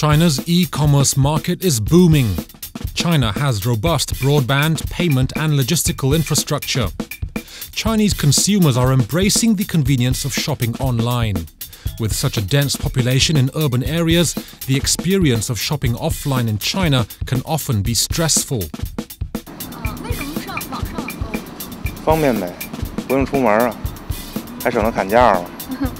China's e commerce market is booming. China has robust broadband, payment, and logistical infrastructure. Chinese consumers are embracing the convenience of shopping online. With such a dense population in urban areas, the experience of shopping offline in China can often be stressful.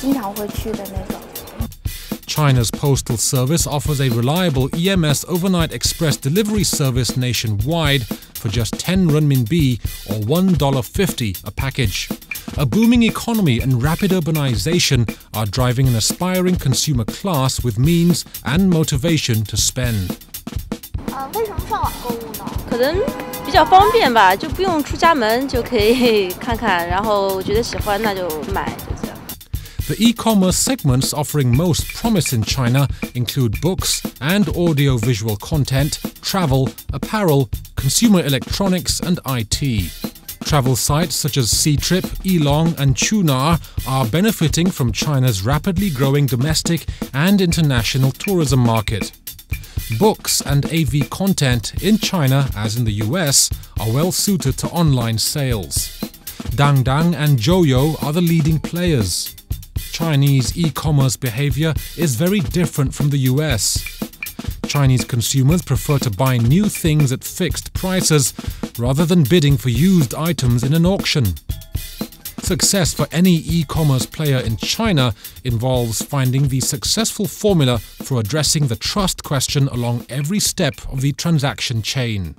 经常会去的那种。 China's postal service offers a reliable EMS overnight express delivery service nationwide for just 10 renminbi or $1.50 a package. A booming economy and rapid urbanization are driving an aspiring consumer class with means and motivation to spend. 啊，为什么上网购物呢？可能比较方便吧，就不用出家门就可以看看，然后我觉得喜欢那就买，就这样。 The e commerce segments offering most promise in China include books and audio-visual content, travel, apparel, consumer electronics, and IT. Travel sites such as Ctrip, Elong, and Qunar are benefiting from China's rapidly growing domestic and international tourism market. Books and AV content in China, as in the US, are well suited to online sales. Dangdang and Joyo are the leading players. Chinese e commerce behavior is very different from the US. Chinese consumers prefer to buy new things at fixed prices rather than bidding for used items in an auction. Success for any e commerce player in China involves finding the successful formula for addressing the trust question along every step of the transaction chain.